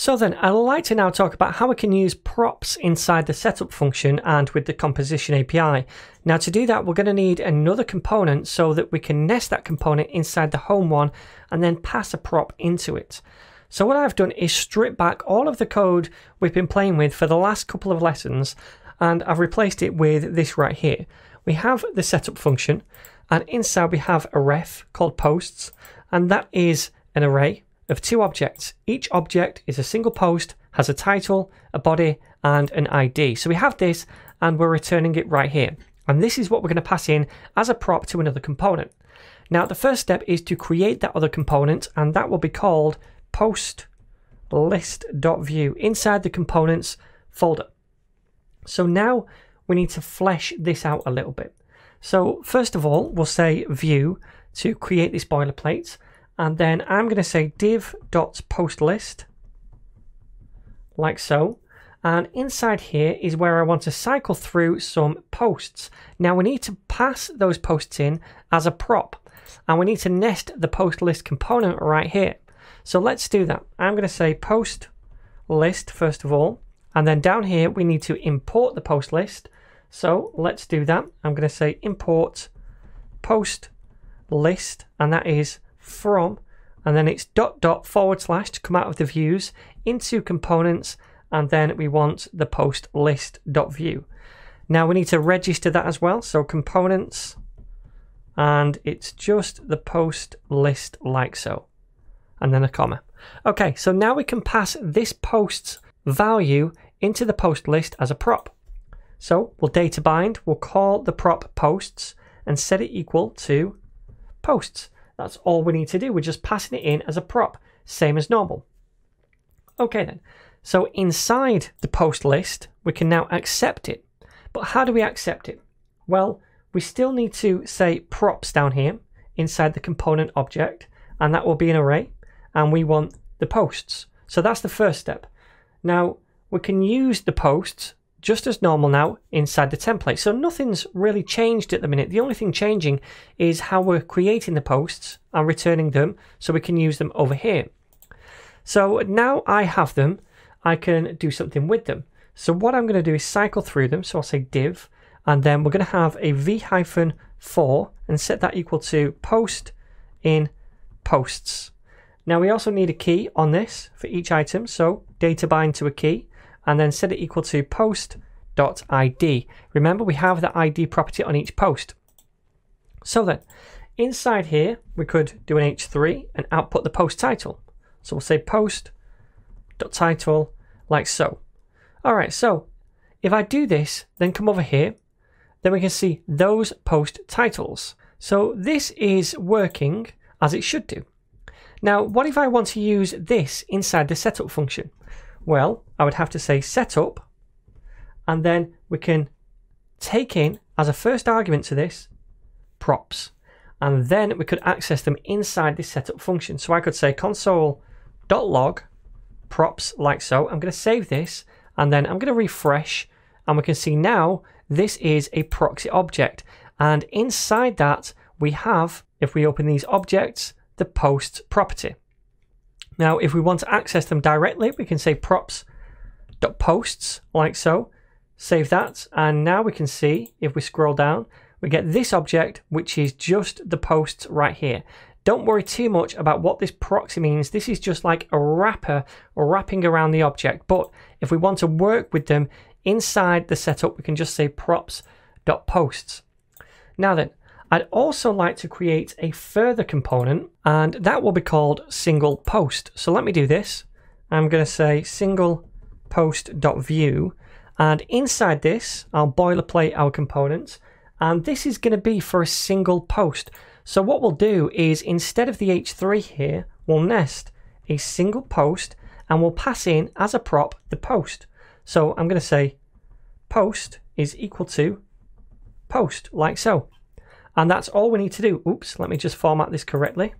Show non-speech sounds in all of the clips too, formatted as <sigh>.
So then, I'd like to now talk about how we can use props inside the setup function and with the composition API. Now to do that, we're going to need another component so that we can nest that component inside the home one and then pass a prop into it. So what I've done is strip back all of the code we've been playing with for the last couple of lessons and I've replaced it with this right here. We have the setup function and inside we have a ref called posts and that is an array of two objects. Each object is a single post, has a title, a body, and an ID. So we have this and we're returning it right here. And this is what we're going to pass in as a prop to another component. Now the first step is to create that other component and that will be called post list.vue inside the components folder. So now we need to flesh this out a little bit. So first of all, we'll say vue to create this boilerplate and then I'm going to say div.postList like so and inside here is where I want to cycle through some posts. Now we need to pass those posts in as a prop and we need to nest the post list component right here. So let's do that. I'm going to say post list first of all and then down here we need to import the post list. So let's do that. I'm going to say import post list and that is from, and then it's dot dot forward slash to come out of the views into components, and then we want the post list dot vue. Now we need to register that as well. So components, and it's just the post list like so, and then a comma. Okay, so now we can pass this post's value into the post list as a prop. So we'll data bind, we'll call the prop posts and set it equal to posts. That's all we need to do. We're just passing it in as a prop, same as normal. Okay then, so inside the post list, we can now accept it. But how do we accept it? Well, we still need to say props down here inside the component object, and that will be an array, and we want the posts. So that's the first step. Now, we can use the posts just as normal now inside the template. So nothing's really changed at the minute. The only thing changing is how we're creating the posts and returning them so we can use them over here. So now I have them, I can do something with them. So what I'm going to do is cycle through them. So I'll say div, and then we're going to have a v hyphen 4 and set that equal to post in posts. Now we also need a key on this for each item. So data bind to a key and then set it equal to post.id. Remember, we have the ID property on each post. So then, inside here, we could do an H3 and output the post title. So we'll say post.title like so. All right, so if I do this, then come over here, then we can see those post titles. So this is working as it should do. Now, what if I want to use this inside the setup function? Well, I would have to say setup, and then we can take in as a first argument to this props, and then we could access them inside this setup function. So I could say console.log props like so. I'm going to save this, and then I'm going to refresh, and we can see now this is a proxy object, and inside that we have, if we open these objects, the post property. Now, if we want to access them directly, we can say props.posts like so. Save that. And now we can see, if we scroll down, we get this object, which is just the posts right here. Don't worry too much about what this proxy means. This is just like a wrapper wrapping around the object. But if we want to work with them inside the setup, we can just say props.posts. Now then, I'd also like to create a further component and that will be called single post. So let me do this. I'm going to say single post.vue and inside this I'll boilerplate our components and this is going to be for a single post. So what we'll do is instead of the H3 here, we'll nest a single post and we'll pass in as a prop the post. So I'm going to say post is equal to post like so. And that's all we need to do. Oops, let me just format this correctly.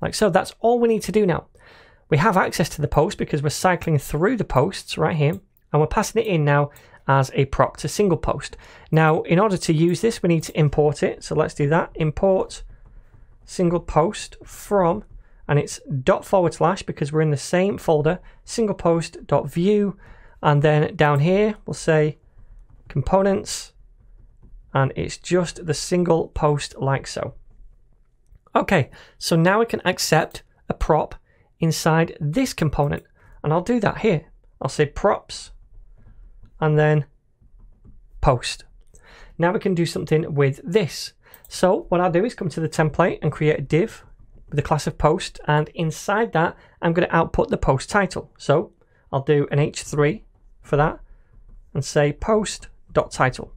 Like so, that's all we need to do now. We have access to the post because we're cycling through the posts right here and we're passing it in now as a prop to single post. Now, in order to use this, we need to import it. So let's do that. Import single post from, and it's dot forward slash because we're in the same folder, single post dot vue, and then down here we'll say components, and it's just the single post like so. Okay, so now we can accept a prop inside this component, and I'll do that here. I'll say props, and then post. Now we can do something with this. So what I'll do is come to the template and create a div with the class of post and inside that I'm going to output the post title. So I'll do an h3 for that and say post.title.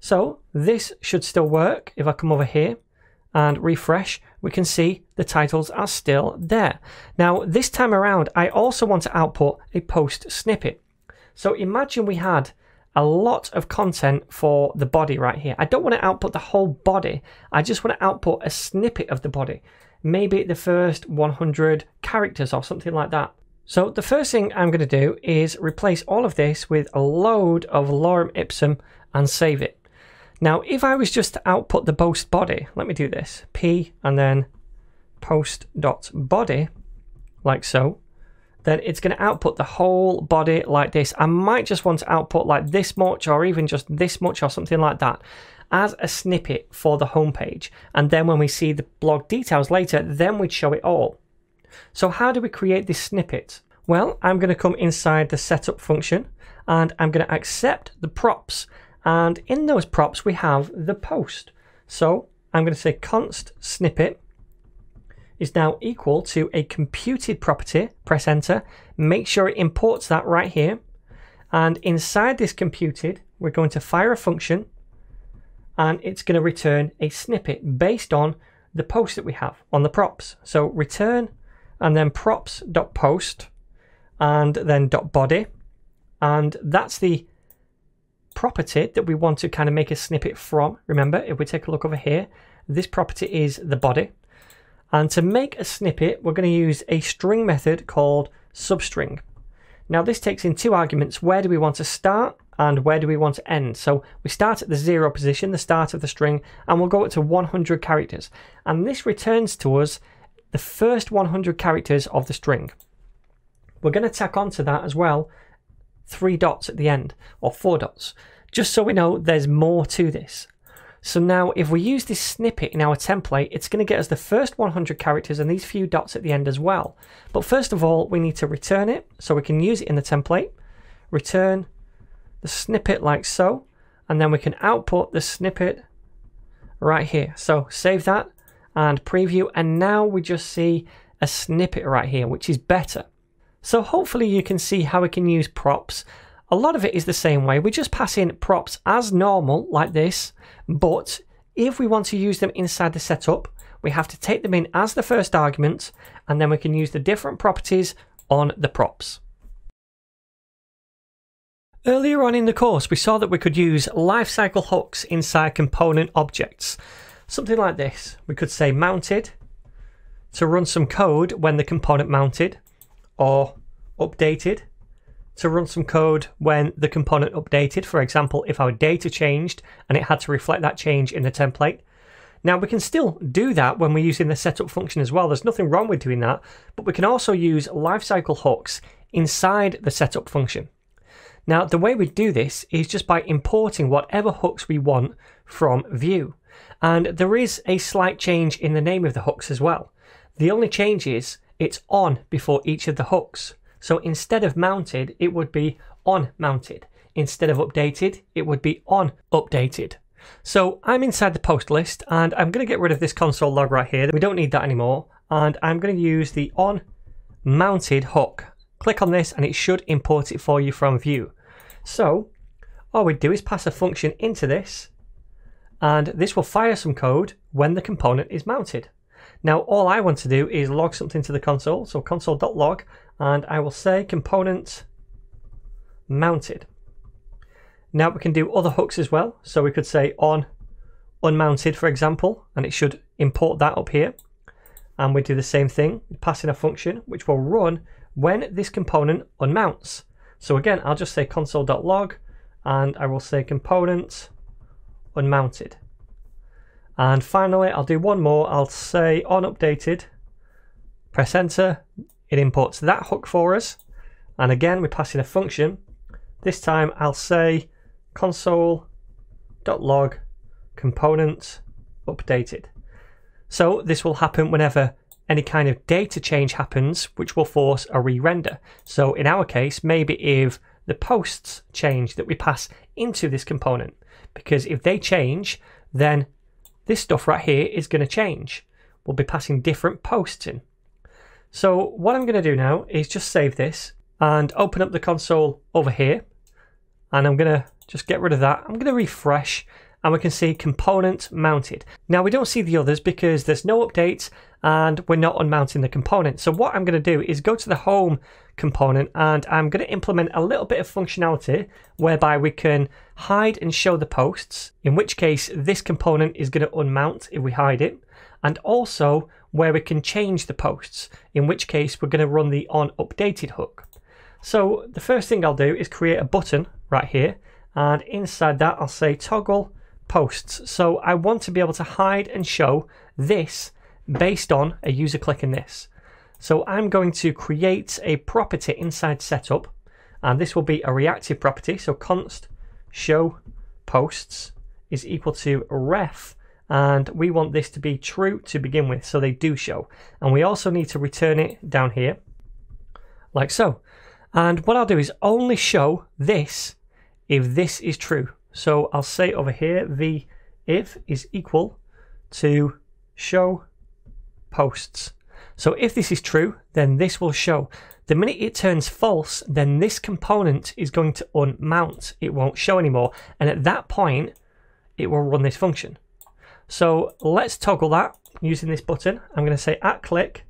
So this should still work if I come over here and refresh we can see the titles are still there. Now this time around I also want to output a post snippet. So imagine we had a lot of content for the body right here. I don't want to output the whole body. I just want to output a snippet of the body. Maybe the first 100 characters or something like that. So the first thing I'm going to do is replace all of this with a load of lorem ipsum and save it. Now, if I was just to output the post body, let me do this, p and then post dot body, like so, then it's going to output the whole body like this. I might just want to output like this much or even just this much or something like that as a snippet for the homepage. And then when we see the blog details later, then we'd show it all. So how do we create this snippet? Well, I'm going to come inside the setup function and I'm going to accept the props. And in those props, we have the post. So I'm going to say const snippet is now equal to a computed property. Press enter. Make sure it imports that right here. And inside this computed, we're going to fire a function and it's going to return a snippet based on the post that we have on the props. So return and then props.post and then dot .body and that's the property that we want to kind of make a snippet from. Remember, if we take a look over here, this property is the body. And to make a snippet, we're going to use a string method called substring. Now this takes in two arguments. Where do we want to start and where do we want to end? So we start at the zero position, the start of the string, and we'll go up to 100 characters. And this returns to us the first 100 characters of the string. We're going to tack onto that as well three dots at the end, or four dots, just so we know there's more to this. So now if we use this snippet in our template, it's going to get us the first 100 characters and these few dots at the end as well. But first of all, we need to return it so we can use it in the template. Return the snippet like so, and then we can output the snippet right here. So save that and preview, and now we just see a snippet right here, which is better. So hopefully you can see how we can use props a lot of it is the same way. We just pass in props as normal, like this, but if we want to use them inside the setup, we have to take them in as the first argument, and then we can use the different properties on the props. Earlier on in the course, we saw that we could use lifecycle hooks inside component objects. Something like this. We could say mounted to run some code when the component mounted, or updated to run some code when the component updated. For example, if our data changed and it had to reflect that change in the template. Now we can still do that when we're using the setup function as well. There's nothing wrong with doing that, but we can also use lifecycle hooks inside the setup function. Now the way we do this is just by importing whatever hooks we want from Vue. And there is a slight change in the name of the hooks as well. The only change is it's on before each of the hooks. So instead of mounted, it would be on mounted. Instead of updated, it would be on updated. So I'm inside the post list and I'm going to get rid of this console log right here. We don't need that anymore. And I'm going to use the on mounted hook. Click on this and it should import it for you from Vue. So all we do is pass a function into this and this will fire some code when the component is mounted. Now all I want to do is log something to the console. So console.log and I will say component mounted. Now we can do other hooks as well. So we could say on unmounted, for example, and it should import that up here. And we do the same thing, passing a function which will run when this component unmounts. So again, I'll just say console.log and I will say component unmounted. And finally, I'll do one more. I'll say on updated, press enter. It imports that hook for us. And again, we pass in a function. This time I'll say console.log component updated. So this will happen whenever any kind of data change happens, which will force a re-render. So in our case, maybe if the posts change that we pass into this component, because if they change, then this stuff right here is going to change. We'll be passing different posts in. So what I'm going to do now is just save this and open up the console over here. And I'm going to just get rid of that. I'm going to refresh and we can see component mounted. Now we don't see the others because there's no updates and we're not unmounting the component. So what I'm going to do is go to the home component and I'm going to implement a little bit of functionality whereby we can hide and show the posts, in which case this component is going to unmount if we hide it, and also where we can change the posts, in which case we're going to run the on updated hook. So the first thing I'll do is create a button right here and inside that I'll say toggle posts. So I want to be able to hide and show this based on a user clicking this. So I'm going to create a property inside setup and this will be a reactive property. So const show posts is equal to ref and we want this to be true to begin with so they do show and we also need to return it down here like so and what I'll do is only show this if this is true so I'll say over here the if is equal to show posts. So if this is true, then this will show. The minute it turns false, then this component is going to unmount. It won't show anymore. And at that point, it will run this function. So let's toggle that using this button. I'm going to say at click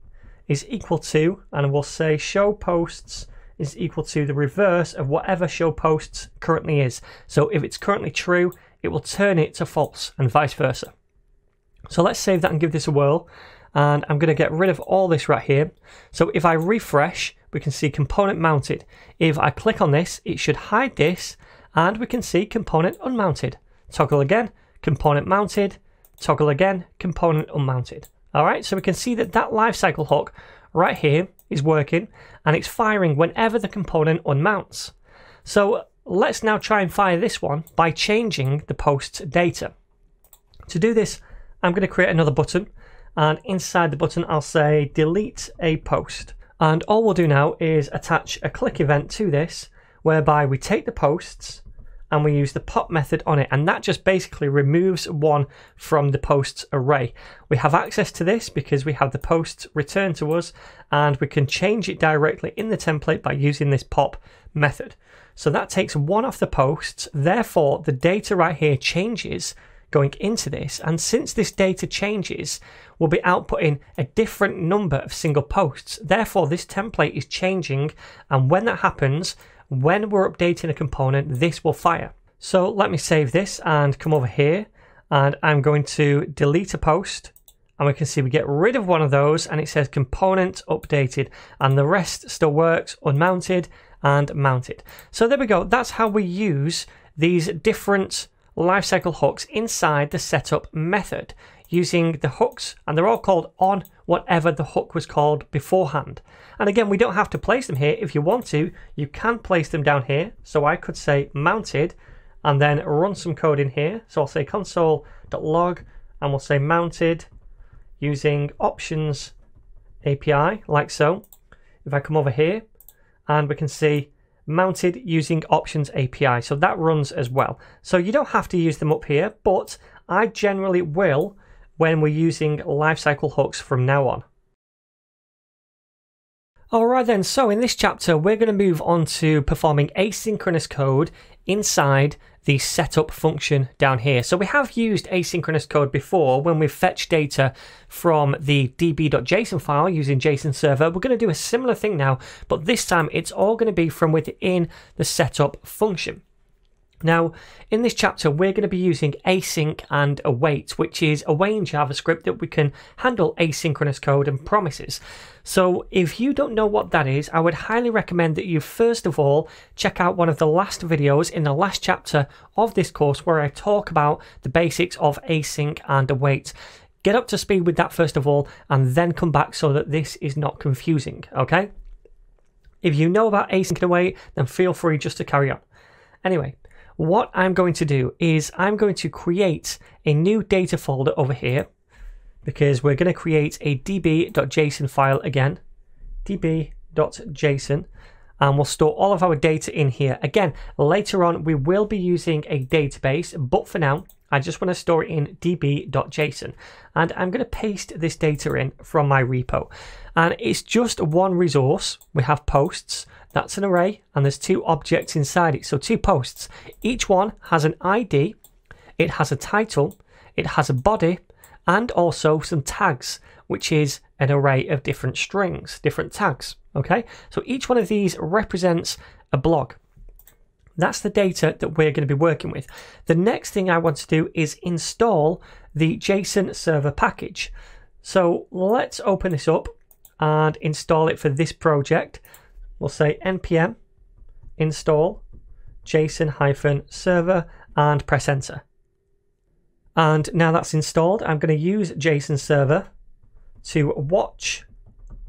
is equal to, and we'll say show posts is equal to the reverse of whatever show posts currently is. So if it's currently true, it will turn it to false and vice versa. So let's save that and give this a whirl. And I'm going to get rid of all this right here. So if I refresh, we can see component mounted. If I click on this, it should hide this and we can see component unmounted. Toggle again, component mounted, toggle again, component unmounted. All right, so we can see that that lifecycle hook right here is working and it's firing whenever the component unmounts. So let's now try and fire this one by changing the post data. To do this, I'm going to create another button and inside the button I'll say delete a post. And all we'll do now is attach a click event to this whereby we take the posts and we use the pop method on it and that just basically removes one from the posts array. We have access to this because we have the posts returned to us and we can change it directly in the template by using this pop method. So that takes one off the posts, therefore the data right here changes going into this and since this data changes we'll be outputting a different number of single posts therefore this template is changing and when that happens when we're updating a component, this will fire. So let me save this and come over here and I'm going to delete a post and we can see we get rid of one of those and it says component updated and the rest still works unmounted and mounted. So there we go. That's how we use these different lifecycle hooks inside the setup method using the hooks, and they're all called on whatever the hook was called beforehand. And again, we don't have to place them here. If you want to, you can place them down here. So I could say mounted and then run some code in here. So I'll say console.log and we'll say mounted using options API like so. If I come over here and we can see mounted using options API. So that runs as well. So you don't have to use them up here, but I generally will when we're using lifecycle hooks from now on. Alright then, so in this chapter we're going to move on to performing asynchronous code inside the setup function down here. So we have used asynchronous code before when we've fetched data from the db.json file using JSON server. We're going to do a similar thing now, but this time it's all going to be from within the setup function. Now, in this chapter, we're going to be using async and await, which is a way in JavaScript that we can handle asynchronous code and promises. So, if you don't know what that is, I would highly recommend that you first of all check out one of the last videos in the last chapter of this course where I talk about the basics of async and await. Get up to speed with that first of all, and then come back so that this is not confusing, okay? If you know about async and await, then feel free just to carry on. Anyway, what I'm going to do is I'm going to create a new data folder over here because we're going to create a db.json file again, db.json, and we'll store all of our data in here. Again, later on we will be using a database, but for now I just want to store it in db.json and I'm going to paste this data in from my repo. And it's just one resource. We have posts, that's an array, and there's two objects inside it. So two posts. Each one has an ID, it has a title, it has a body, and also some tags, which is an array of different strings, different tags. Okay, so each one of these represents a blog. That's the data that we're going to be working with. The next thing I want to do is install the JSON server package. So let's open this up and install it for this project we'll say npm install json-server and press enter. And now that's installed, I'm going to use JSON server to watch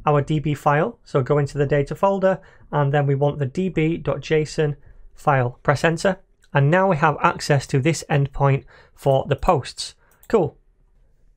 our DB file. So go into the data folder and then we want the db.json file. Press enter. And now we have access to this endpoint for the posts. Cool.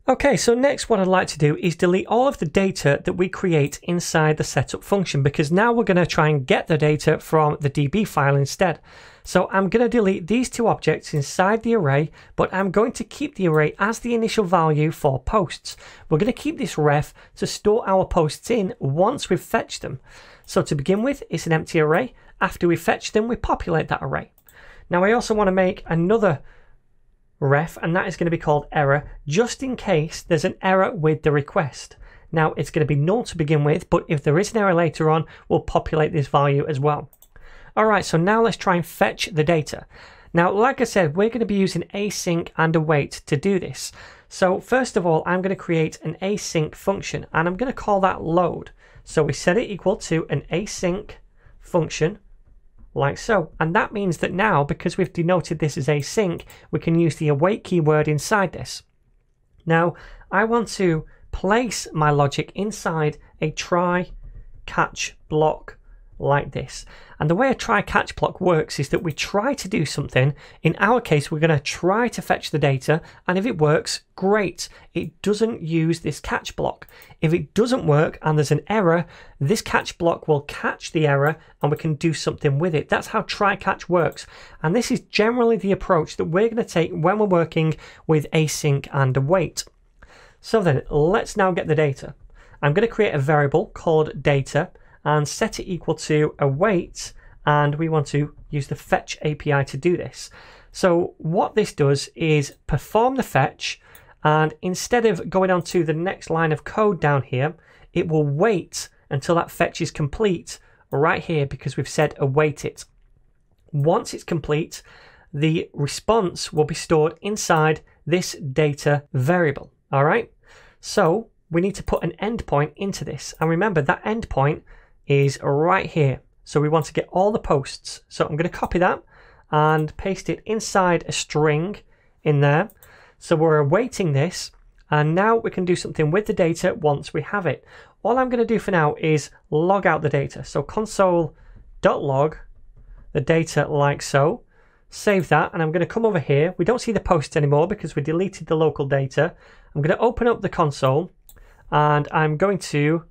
Okay, so next what I'd like to do is delete all of the data that we create inside the setup function because now we're going to try and get the data from the DB file instead. So I'm going to delete these two objects inside the array, but I'm going to keep the array as the initial value for posts. We're going to keep this ref to store our posts in once we've fetched them. So to begin with, it's an empty array. After we fetch them, we populate that array. Now I also want to make another ref and that is going to be called error just in case there's an error with the request. Now it's going to be null to begin with, but if there is an error later on, we'll populate this value as well. All right, so now let's try and fetch the data. Now, like I said, we're going to be using async and await to do this. So first of all, I'm going to create an async function and I'm going to call that load. So we set it equal to an async function like so. And that means that now, because we've denoted this as async, we can use the await keyword inside this. Now, I want to place my logic inside a try catch block like this. And the way a try catch block works is that we try to do something. In our case, we're going to try to fetch the data, and if it works, great. It doesn't use this catch block. If it doesn't work and there's an error, this catch block will catch the error and we can do something with it. That's how try catch works. And this is generally the approach that we're going to take when we're working with async and await. So then, let's now get the data. I'm going to create a variable called data and set it equal to a await and we want to use the fetch API to do this. So what this does is perform the fetch and instead of going on to the next line of code down here, it will wait until that fetch is complete right here because we've said await it. Once it's complete, the response will be stored inside this data variable. All right. So we need to put an endpoint into this. And remember that endpoint is right here. So we want to get all the posts. So I'm going to copy that and paste it inside a string in there. So we're awaiting this and now we can do something with the data once we have it. All I'm going to do for now is log out the data. So console.log the data like so. Save that and I'm going to come over here. We don't see the posts anymore because we deleted the local data. I'm going to open up the console and I'm going to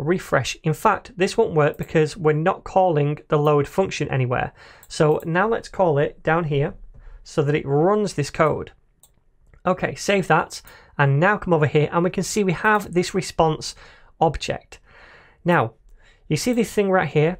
refresh. In fact, this won't work because we're not calling the load function anywhere. So now let's call it down here so that it runs this code. Okay, save that and now come over here and we can see we have this response object. Now, you see this thing right here?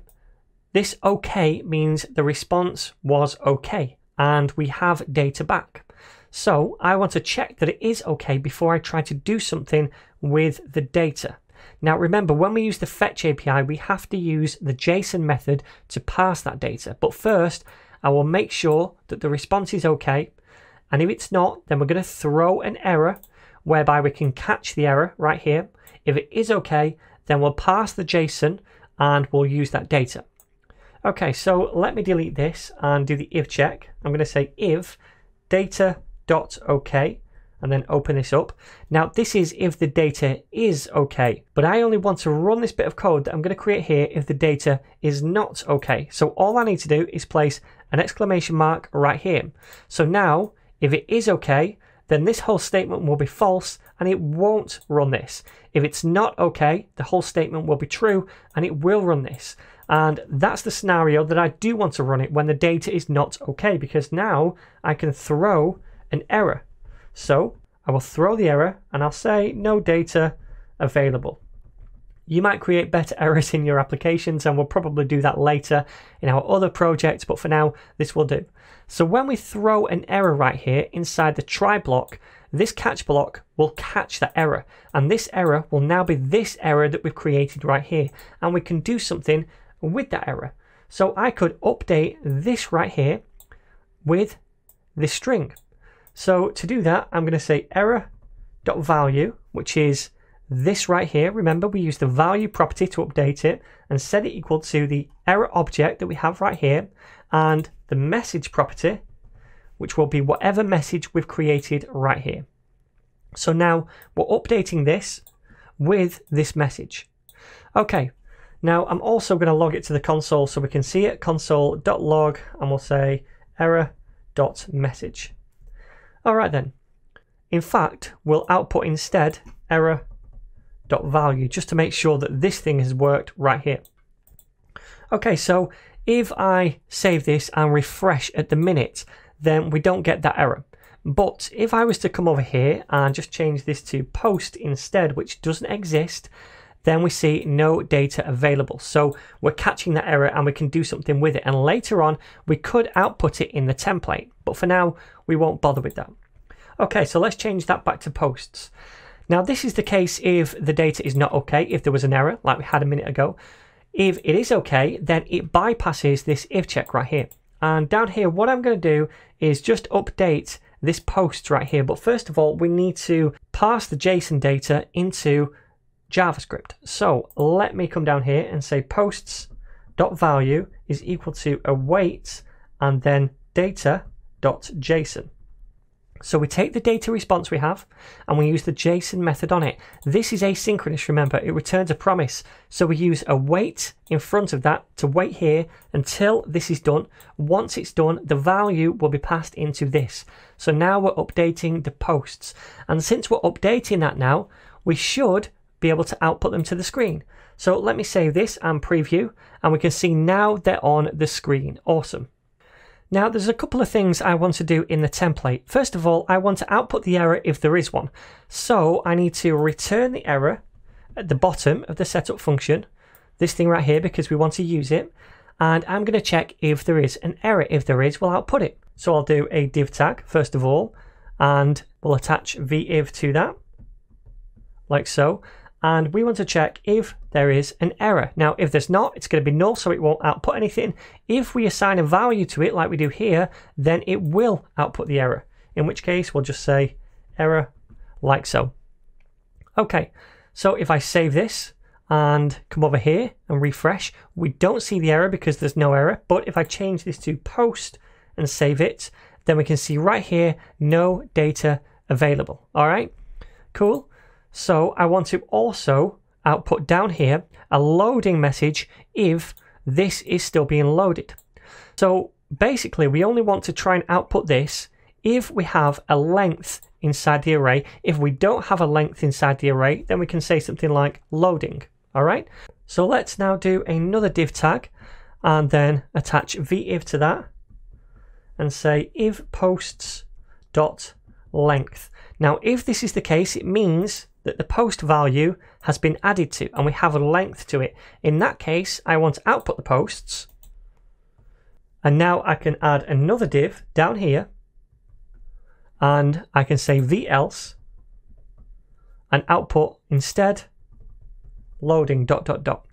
This OK means the response was OK and we have data back. So I want to check that it is OK before I try to do something with the data. Now remember, when we use the fetch API, we have to use the JSON method to pass that data. But first, I will make sure that the response is okay. And if it's not, then we're going to throw an error whereby we can catch the error right here. If it is okay, then we'll pass the JSON and we'll use that data. Okay, so let me delete this and do the if check. I'm going to say if data.ok and then open this up. Now this is if the data is okay, but I only want to run this bit of code that I'm going to create here if the data is not okay. So all I need to do is place an exclamation mark right here. So now if it is okay, then this whole statement will be false and it won't run this. If it's not okay, the whole statement will be true and it will run this. And that's the scenario that I do want to run it when the data is not okay because now I can throw an error. So I will throw the error and I'll say no data available. You might create better <laughs> errors in your applications and we'll probably do that later in our other projects, but for now, this will do. So when we throw an error right here inside the try block, this catch block will catch that error. And this error will now be this error that we've created right here. And we can do something with that error. So I could update this right here with this string. So to do that, I'm going to say error.value, which is this right here. Remember, we use the value property to update it and set it equal to the error object that we have right here and the message property, which will be whatever message we've created right here. So now we're updating this with this message. Okay, now I'm also going to log it to the console so we can see it, console.log, and we'll say error.message. All right then. In fact, we'll output instead error.value just to make sure that this thing has worked right here. Okay, so if I save this and refresh at the minute, then we don't get that error. But if I was to come over here and just change this to post instead, which doesn't exist, then we see no data available. So we're catching that error and we can do something with it. And later on, we could output it in the template. But for now, we won't bother with that. Okay, so let's change that back to posts. Now this is the case if the data is not okay, if there was an error like we had a minute ago. If it is okay, then it bypasses this if check right here. And down here, what I'm going to do is just update this post right here. But first of all, we need to pass the JSON data into JavaScript. So let me come down here and say posts.value is equal to await and then data.json. So we take the data response we have and we use the JSON method on it. This is asynchronous, remember, it returns a promise. So we use await in front of that to wait here until this is done. Once it's done, the value will be passed into this. So now we're updating the posts. And since we're updating that now, we should be able to output them to the screen. So let me save this and preview and we can see now they're on the screen. Awesome. Now there's a couple of things I want to do in the template. First of all, I want to output the error if there is one. So I need to return the error at the bottom of the setup function, this thing right here because we want to use it. And I'm going to check if there is an error. If there is, we'll output it. So I'll do a div tag first of all, and we'll attach v-if to that, like so and we want to check if there is an error. Now, if there's not, it's going to be null, so it won't output anything. If we assign a value to it, like we do here, then it will output the error, in which case we'll just say error like so. Okay, so if I save this and come over here and refresh, we don't see the error because there's no error, but if I change this to post and save it, then we can see right here, no data available. All right, cool. So I want to also output down here a loading message if this is still being loaded. So basically we only want to try and output this if we have a length inside the array. If we don't have a length inside the array, then we can say something like loading. All right. So let's now do another div tag and then attach v-if to that and say if posts dot length. Now, if this is the case, it means that the post value has been added to and we have a length to it. In that case, I want to output the posts. And now I can add another div down here and I can say v else and output instead loading dot dot dot.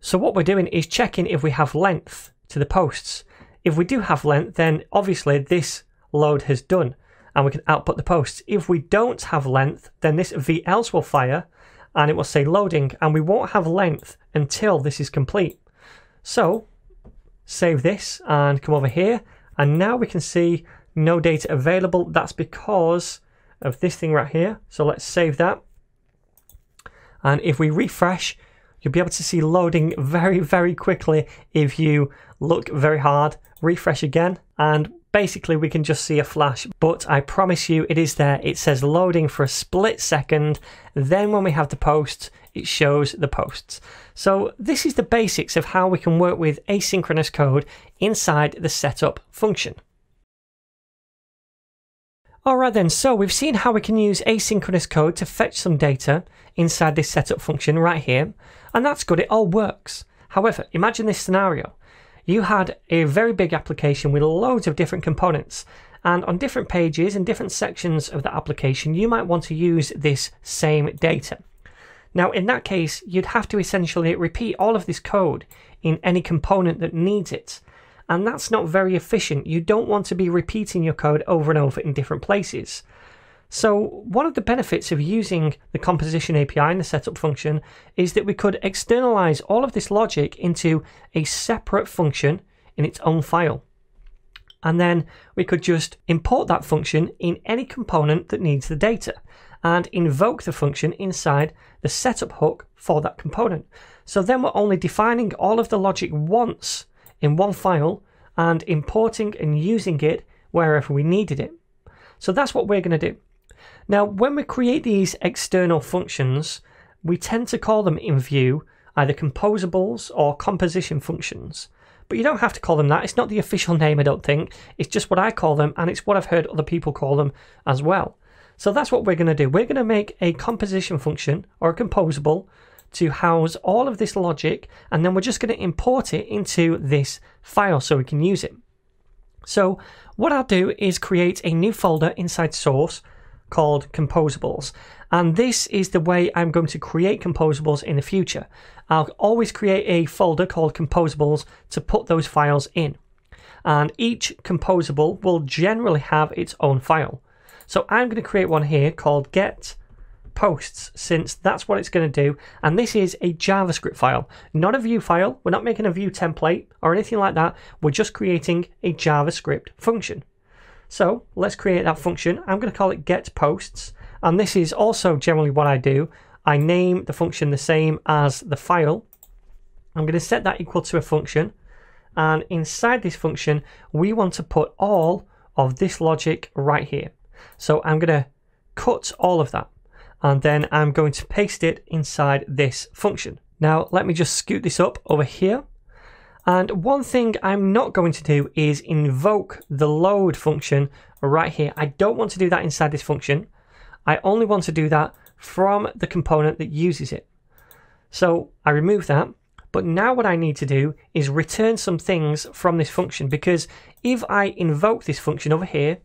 So what we're doing is checking if we have length to the posts. If we do have length, then obviously this load has done and we can output the posts. If we don't have length, then this v else will fire and it will say loading and we won't have length until this is complete. So save this and come over here and now we can see no data available. That's because of this thing right here. So let's save that. And if we refresh, you'll be able to see loading very, very quickly if you look very hard. Refresh again, and basically we can just see a flash, but I promise you it is there. It says loading for a split second. Then when we have the posts, it shows the posts. So this is the basics of how we can work with asynchronous code inside the setup function. Alright then, so we've seen how we can use asynchronous code to fetch some data inside this setup function right here, and that's good, it all works. However, imagine this scenario. You had a very big application with loads of different components, and on different pages and different sections of the application, you might want to use this same data. Now, in that case, you'd have to essentially repeat all of this code in any component that needs it and that's not very efficient. You don't want to be repeating your code over and over in different places. So one of the benefits of using the composition API in the setup function is that we could externalize all of this logic into a separate function in its own file. And then we could just import that function in any component that needs the data and invoke the function inside the setup hook for that component. So then we're only defining all of the logic once in one file and importing and using it wherever we needed it. So that's what we're going to do. Now, when we create these external functions, we tend to call them in Vue either composables or composition functions. But you don't have to call them that. It's not the official name, I don't think. It's just what I call them, and it's what I've heard other people call them as well. So that's what we're going to do. We're going to make a composition function or a composable to house all of this logic and then we're just going to import it into this file so we can use it. So what I'll do is create a new folder inside source called composables and this is the way I'm going to create composables in the future. I'll always create a folder called composables to put those files in and each composable will generally have its own file. So I'm going to create one here called get posts since that's what it's going to do. And this is a JavaScript file, not a Vue file. We're not making a Vue template or anything like that. We're just creating a JavaScript function. So let's create that function. I'm going to call it get posts. And this is also generally what I do. I name the function the same as the file. I'm going to set that equal to a function. And inside this function, we want to put all of this logic right here. So I'm going to cut all of that and then I'm going to paste it inside this function. Now let me just scoot this up over here. And one thing I'm not going to do is invoke the load function right here. I don't want to do that inside this function. I only want to do that from the component that uses it. So I remove that. But now what I need to do is return some things from this function because if I invoke this function over here,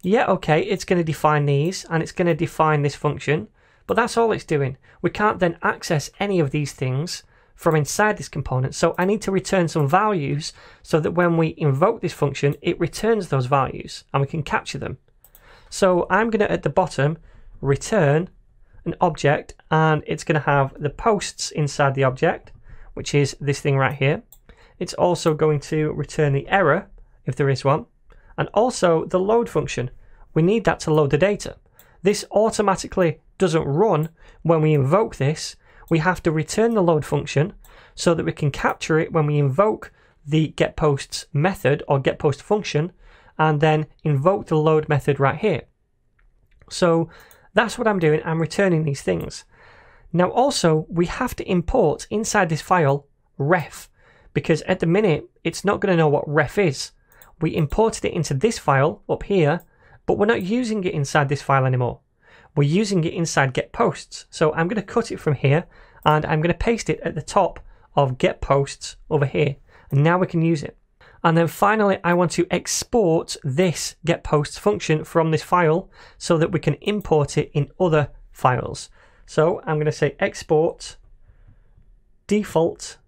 yeah, okay, it's going to define these and it's going to define this function, but that's all it's doing. We can't then access any of these things from inside this component. So I need to return some values so that when we invoke this function, it returns those values and we can capture them. So I'm going to, at the bottom, return an object and it's going to have the posts inside the object, which is this thing right here. It's also going to return the error, if there is one, and also the load function. We need that to load the data. This automatically doesn't run when we invoke this. We have to return the load function so that we can capture it when we invoke the getPosts method or getPost function and then invoke the load method right here. So that's what I'm doing. I'm returning these things. Now also we have to import inside this file ref because at the minute it's not going to know what ref is we imported it into this file up here, but we're not using it inside this file anymore. We're using it inside get posts. So I'm going to cut it from here and I'm going to paste it at the top of get posts over here. And now we can use it. And then finally, I want to export this get posts function from this file so that we can import it in other files. So I'm going to say export default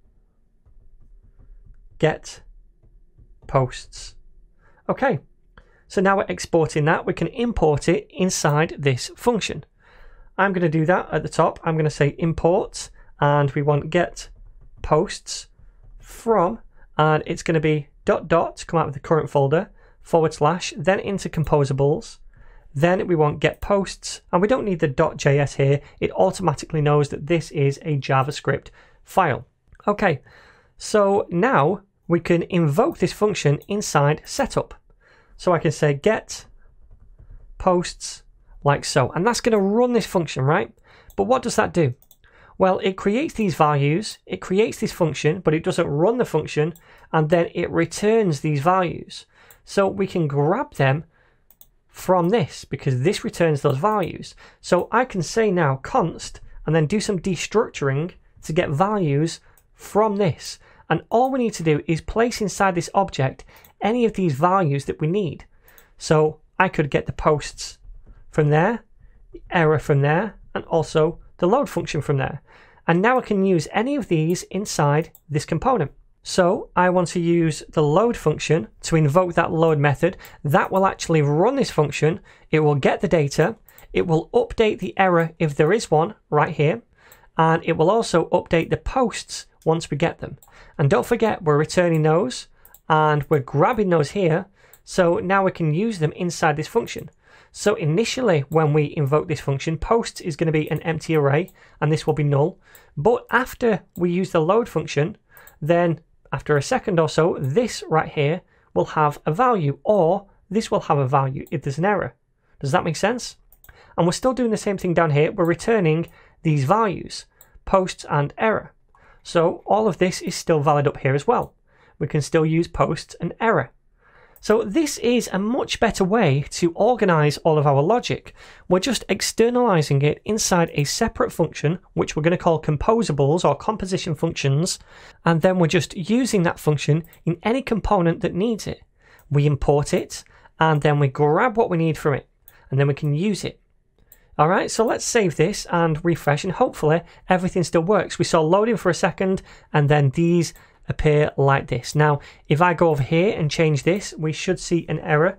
get posts. Okay, so now we're exporting that. We can import it inside this function. I'm going to do that at the top. I'm going to say import and we want get posts from and it's going to be dot dot come out of the current folder forward slash then into composables then we want get posts and we don't need the .js here it automatically knows that this is a javascript file okay so now we can invoke this function inside setup so I can say get posts like so. And that's going to run this function, right? But what does that do? Well, it creates these values, it creates this function, but it doesn't run the function, and then it returns these values. So we can grab them from this because this returns those values. So I can say now const and then do some destructuring to get values from this. And all we need to do is place inside this object any of these values that we need. So I could get the posts from there, the error from there, and also the load function from there. And now I can use any of these inside this component. So I want to use the load function to invoke that load method. That will actually run this function. It will get the data. It will update the error if there is one right here. And it will also update the posts once we get them. And don't forget, we're returning those and we're grabbing those here. So now we can use them inside this function. So initially, when we invoke this function, post is going to be an empty array, and this will be null. But after we use the load function, then after a second or so, this right here will have a value, or this will have a value if there's an error. Does that make sense? And we're still doing the same thing down here. We're returning these values, posts and error. So all of this is still valid up here as well we can still use post and error. So this is a much better way to organize all of our logic. We're just externalizing it inside a separate function, which we're going to call composables or composition functions, and then we're just using that function in any component that needs it. We import it, and then we grab what we need from it, and then we can use it. All right, so let's save this and refresh, and hopefully everything still works. We saw loading for a second, and then these appear like this. Now, if I go over here and change this, we should see an error.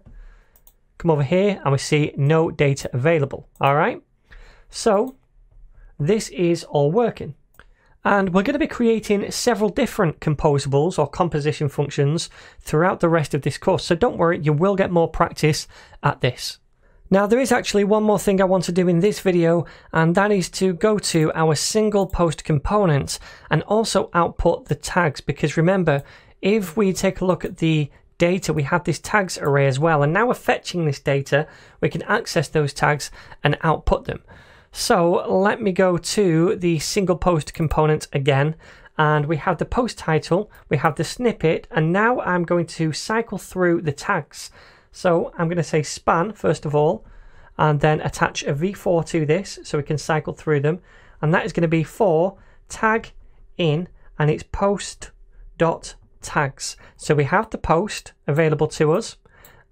Come over here and we see no data available. All right. So this is all working. And we're going to be creating several different composables or composition functions throughout the rest of this course. So don't worry, you will get more practice at this. Now there is actually one more thing I want to do in this video and that is to go to our single post component and also output the tags because remember if we take a look at the data we have this tags array as well and now we're fetching this data we can access those tags and output them. So let me go to the single post component again and we have the post title, we have the snippet and now I'm going to cycle through the tags. So I'm going to say span first of all, and then attach a v-for to this so we can cycle through them. And that is going to be for tag in and it's post dot tags. So we have the post available to us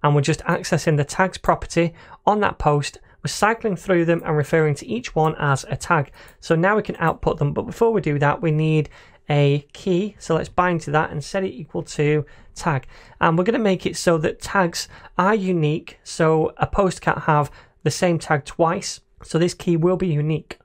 and we're just accessing the tags property on that post. We're cycling through them and referring to each one as a tag. So now we can output them. But before we do that, we need a key. So let's bind to that and set it equal to tag. And we're going to make it so that tags are unique. So a post can't have the same tag twice. So this key will be unique.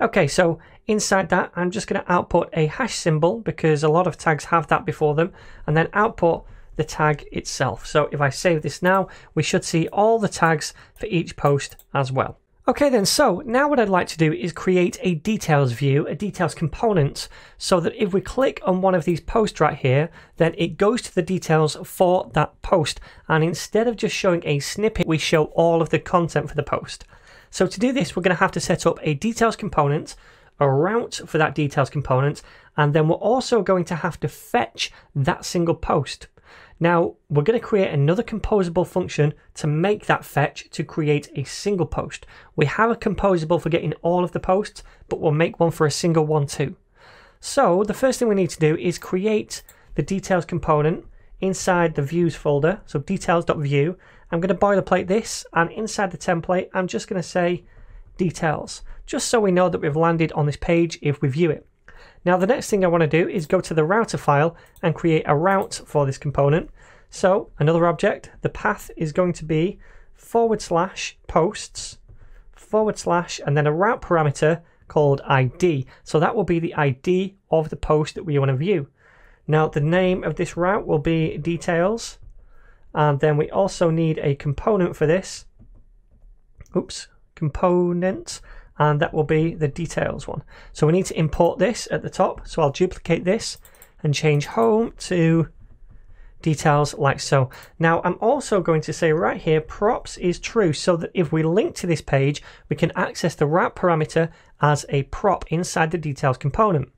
Okay, so inside that, I'm just going to output a hash symbol because a lot of tags have that before them and then output the tag itself. So if I save this now, we should see all the tags for each post as well. Okay then, so now what I'd like to do is create a details view, a details component, so that if we click on one of these posts right here, then it goes to the details for that post. And instead of just showing a snippet, we show all of the content for the post. So to do this, we're going to have to set up a details component, a route for that details component, and then we're also going to have to fetch that single post. Now, we're going to create another composable function to make that fetch to create a single post. We have a composable for getting all of the posts, but we'll make one for a single one too. So the first thing we need to do is create the details component inside the views folder. So details.vue. I'm going to boilerplate this and inside the template, I'm just going to say details, just so we know that we've landed on this page if we view it. Now the next thing I want to do is go to the router file and create a route for this component. So another object, the path is going to be forward slash posts forward slash and then a route parameter called ID. So that will be the ID of the post that we want to view. Now the name of this route will be details and then we also need a component for this. Oops, component and that will be the details one. So we need to import this at the top. So I'll duplicate this and change home to details like so. Now I'm also going to say right here props is true so that if we link to this page we can access the route parameter as a prop inside the details component.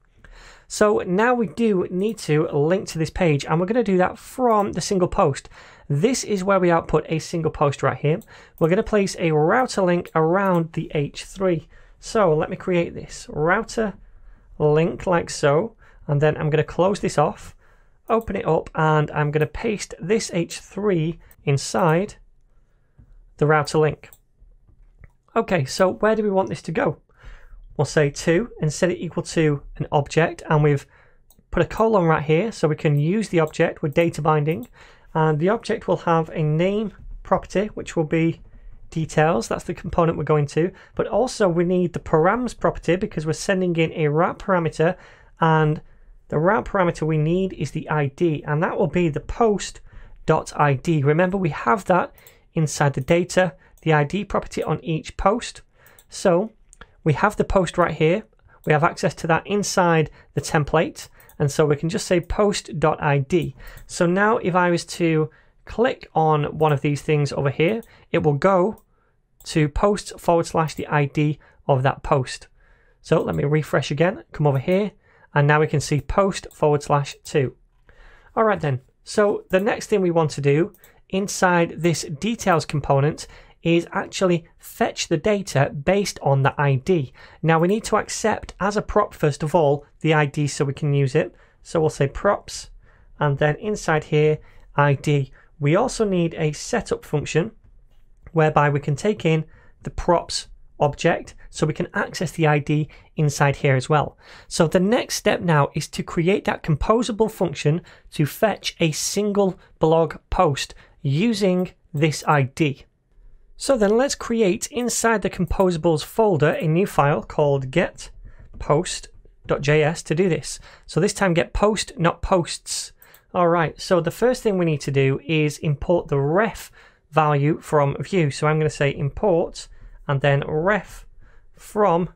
So now we do need to link to this page and we're going to do that from the single post. This is where we output a single post right here. We're going to place a router link around the H3. So let me create this router link like so and then I'm going to close this off open it up and I'm going to paste this H3 inside the router link. Okay, so where do we want this to go? We'll say 2 and set it equal to an object and we've put a colon right here so we can use the object with data binding and the object will have a name property which will be details that's the component we're going to but also we need the params property because we're sending in a wrap parameter and the route parameter we need is the ID, and that will be the post.id. Remember, we have that inside the data, the ID property on each post. So we have the post right here. We have access to that inside the template. And so we can just say post.id. So now if I was to click on one of these things over here, it will go to post forward slash the ID of that post. So let me refresh again, come over here, and now we can see post forward slash 2. All right then, so the next thing we want to do inside this details component is actually fetch the data based on the ID. Now we need to accept as a prop first of all the ID so we can use it. So we'll say props and then inside here ID. We also need a setup function whereby we can take in the props object so we can access the ID inside here as well. So the next step now is to create that composable function to fetch a single blog post using this ID. So then let's create inside the composables folder a new file called get post.js to do this. So this time get post, not posts. All right, so the first thing we need to do is import the ref value from Vue. So I'm going to say import and then ref from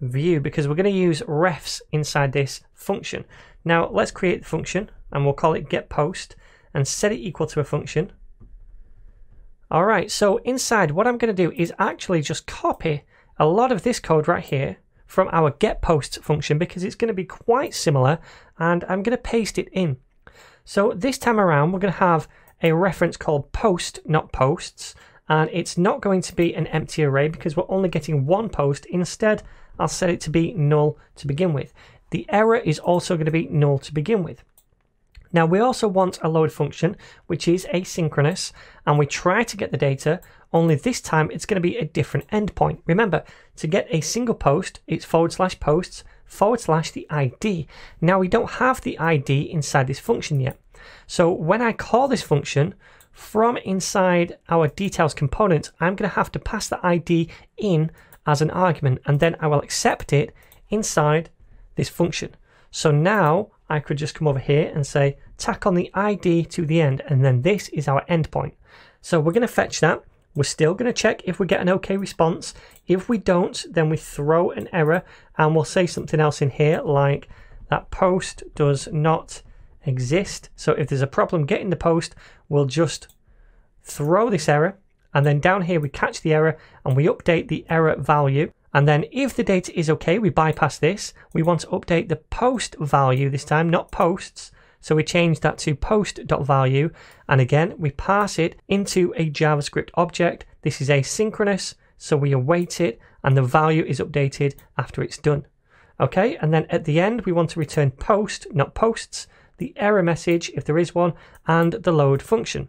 Vue because we're going to use refs inside this function. Now let's create the function and we'll call it get post and set it equal to a function. All right, so inside what I'm going to do is actually just copy a lot of this code right here from our get post function because it's going to be quite similar and I'm going to paste it in. So this time around we're going to have a reference called post, not posts, and it's not going to be an empty array because we're only getting one post. Instead, I'll set it to be null to begin with. The error is also going to be null to begin with. Now we also want a load function which is asynchronous and we try to get the data only this time it's going to be a different endpoint. Remember to get a single post it's forward slash posts forward slash the ID. Now we don't have the ID inside this function yet. So when I call this function from inside our details component, I'm going to have to pass the ID in as an argument and then I will accept it inside this function. So now I could just come over here and say tack on the ID to the end and then this is our endpoint. So we're going to fetch that. We're still going to check if we get an OK response. If we don't, then we throw an error and we'll say something else in here like that post does not exist. So if there's a problem getting the post, we'll just throw this error and then down here we catch the error and we update the error value. And then if the data is okay, we bypass this. We want to update the post value this time, not posts. So we change that to post.value. And again, we pass it into a JavaScript object. This is asynchronous. So we await it and the value is updated after it's done. Okay, and then at the end, we want to return post, not posts the error message, if there is one, and the load function.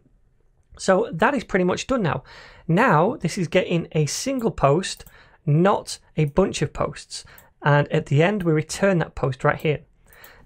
So that is pretty much done now. Now this is getting a single post, not a bunch of posts. And at the end, we return that post right here.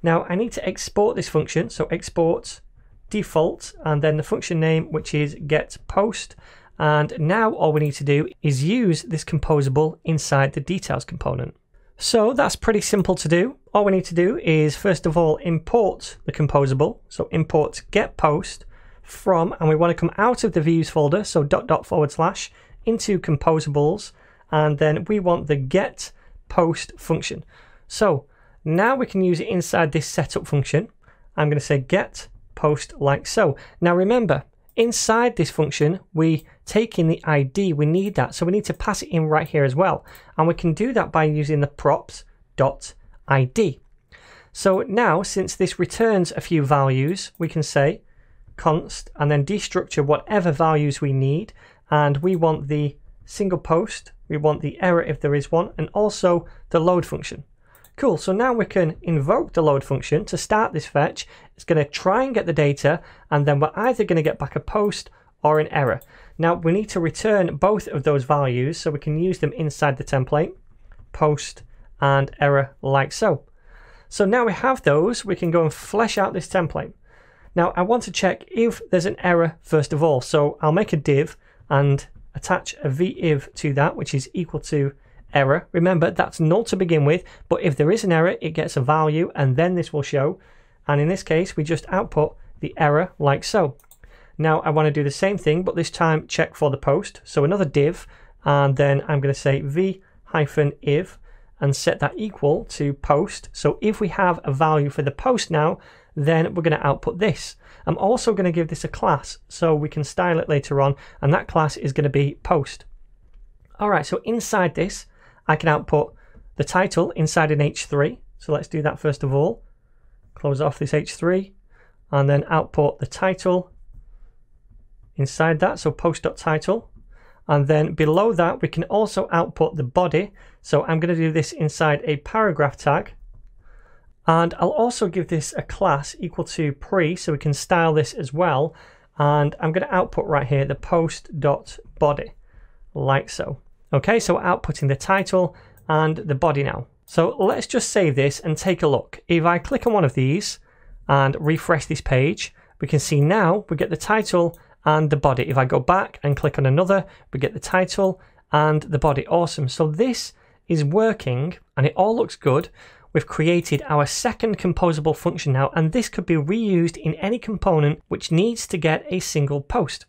Now I need to export this function. So export default and then the function name which is get post and now all we need to do is use this composable inside the details component. So that's pretty simple to do. All we need to do is first of all import the composable. So import get post from, and we want to come out of the views folder, so dot dot forward slash into composables, and then we want the get post function. So now we can use it inside this setup function. I'm going to say get post like so. Now remember, inside this function, we take in the ID. We need that. So we need to pass it in right here as well. And we can do that by using the props dot ID. So now, since this returns a few values, we can say const and then destructure whatever values we need. And we want the single post, we want the error if there is one, and also the load function. Cool, so now we can invoke the load function to start this fetch. It's going to try and get the data, and then we're either going to get back a post or an error. Now we need to return both of those values so we can use them inside the template, post and error like so. So now we have those, we can go and flesh out this template. Now I want to check if there's an error first of all. So I'll make a div and attach a v-if to that, which is equal to error. Remember, that's null to begin with, but if there is an error, it gets a value and then this will show. And in this case, we just output the error like so. Now I want to do the same thing, but this time check for the post. So another div, and then I'm going to say v hyphen if and set that equal to post. So if we have a value for the post now, then we're going to output this. I'm also going to give this a class so we can style it later on, and that class is going to be post. All right, so inside this, I can output the title inside an H3. So let's do that first of all. Close off this H3 and then output the title inside that. So post.title. And then below that, we can also output the body. So I'm going to do this inside a paragraph tag. And I'll also give this a class equal to pre, so we can style this as well. And I'm going to output right here the post.body, like so. Okay, so outputting the title and the body now. So let's just save this and take a look. If I click on one of these and refresh this page, we can see now we get the title and the body. If I go back and click on another, we get the title and the body. Awesome. So this is working and it all looks good. We've created our second composable function now, and this could be reused in any component which needs to get a single post.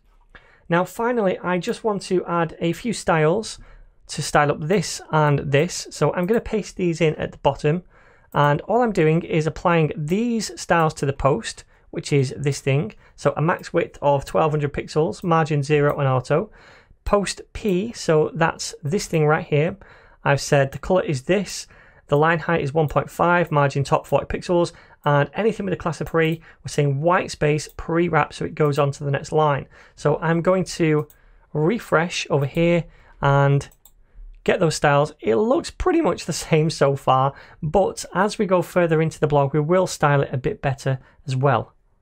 Now, finally, I just want to add a few styles to style up this and this. So I'm going to paste these in at the bottom. And all I'm doing is applying these styles to the post, which is this thing. So a max width of 1200 pixels, margin zero and auto. Post P, so that's this thing right here. I've said the color is this. The line height is 1.5, margin top 40 pixels, and anything with a class of pre, we're seeing white space pre-wrap so it goes on to the next line. So I'm going to refresh over here and get those styles. It looks pretty much the <laughs> same so far, but as we go further into the blog, we will style it a bit better as well.